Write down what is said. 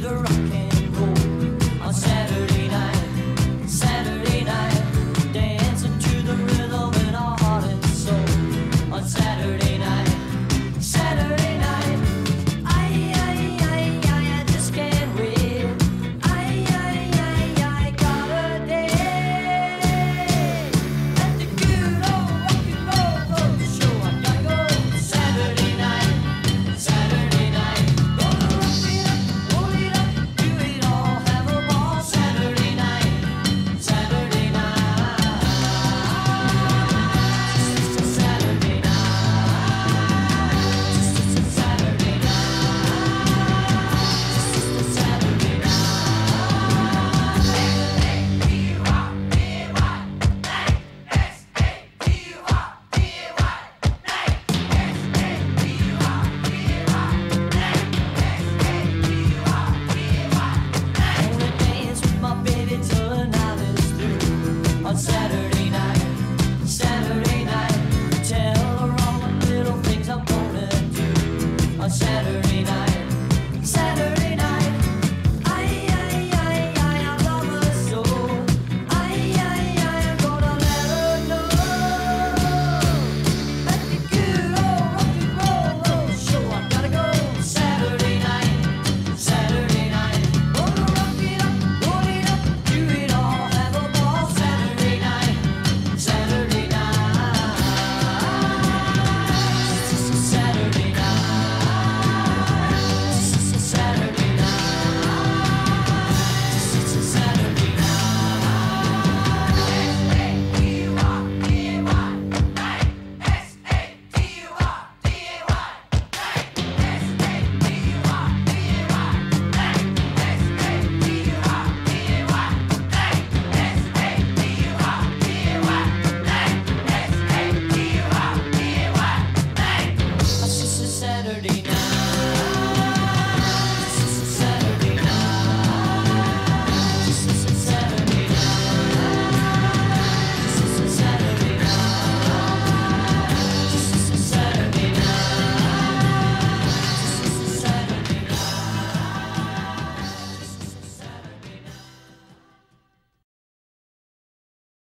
the right.